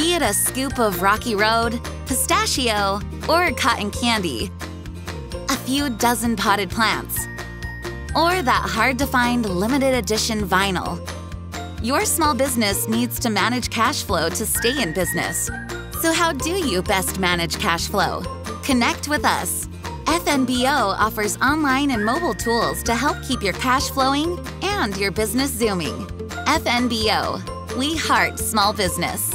Be it a scoop of Rocky Road, pistachio, or cotton candy, a few dozen potted plants, or that hard to find limited edition vinyl. Your small business needs to manage cash flow to stay in business. So, how do you best manage cash flow? Connect with us. FNBO offers online and mobile tools to help keep your cash flowing and your business zooming. FNBO, we heart small business.